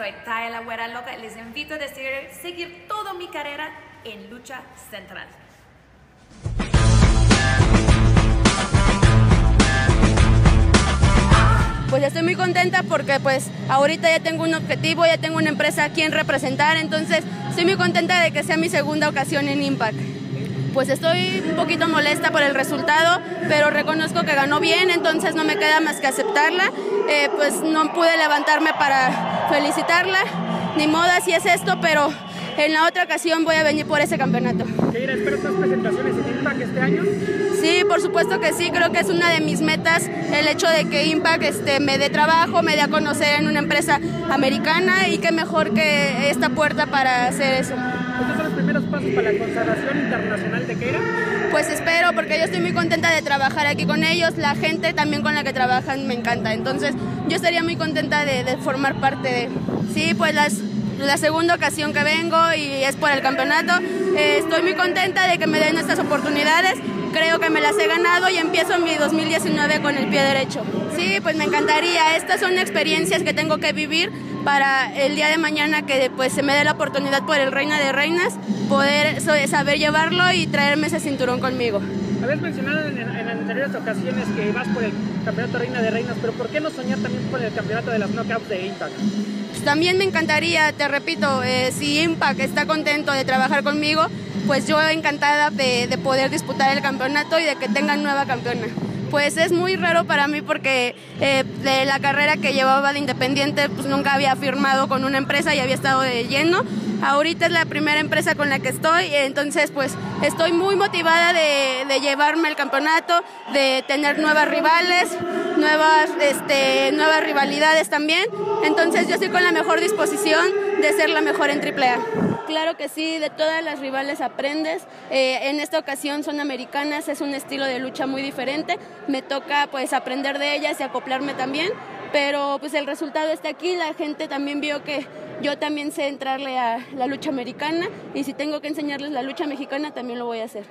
soy Taya la Güera Loca les invito a seguir toda mi carrera en Lucha Central. Pues estoy muy contenta porque pues ahorita ya tengo un objetivo, ya tengo una empresa a quien representar, entonces estoy muy contenta de que sea mi segunda ocasión en Impact. Pues estoy un poquito molesta por el resultado, pero reconozco que ganó bien, entonces no me queda más que aceptarla. Eh, pues no pude levantarme para felicitarla, ni moda si es esto, pero en la otra ocasión voy a venir por ese campeonato. Keira, ¿esperas más presentaciones en Impact este año? Sí, por supuesto que sí, creo que es una de mis metas el hecho de que Impact este, me dé trabajo, me dé a conocer en una empresa americana y qué mejor que esta puerta para hacer eso. ¿Estos son los primeros pasos para la consagración internacional de Keira? Pues espero, porque yo estoy muy contenta de trabajar aquí con ellos, la gente también con la que trabajan me encanta, entonces yo estaría muy contenta de, de formar parte de... Sí, pues las la segunda ocasión que vengo y es por el campeonato. Eh, estoy muy contenta de que me den estas oportunidades. Creo que me las he ganado y empiezo mi 2019 con el pie derecho. Sí, pues me encantaría. Estas son experiencias que tengo que vivir para el día de mañana que pues se me dé la oportunidad por el Reina de Reinas poder saber llevarlo y traerme ese cinturón conmigo. Habías mencionado en, en, anteriores ocasiones que vas por el campeonato Reina de Reinas, pero ¿por qué no soñar también por el campeonato de las knockouts de Impact? Pues también me encantaría, te repito, eh, si Impact está contento de trabajar conmigo, pues yo encantada de, de poder disputar el campeonato y de que tengan nueva campeona pues es muy raro para mí porque eh, de la carrera que llevaba de independiente pues nunca había firmado con una empresa y había estado de lleno. Ahorita es la primera empresa con la que estoy, entonces pues estoy muy motivada de, de llevarme el campeonato, de tener nuevas rivales, nuevas, este, nuevas rivalidades también. Entonces yo estoy con la mejor disposición de ser la mejor en AAA. Claro que sí, de todas las rivales aprendes. Eh, en esta ocasión son americanas, es un estilo de lucha muy diferente. Me toca pues aprender de ellas y acoplarme también. Pero pues el resultado está aquí, la gente también vio que yo también sé entrarle a la lucha americana y si tengo que enseñarles la lucha mexicana también lo voy a hacer.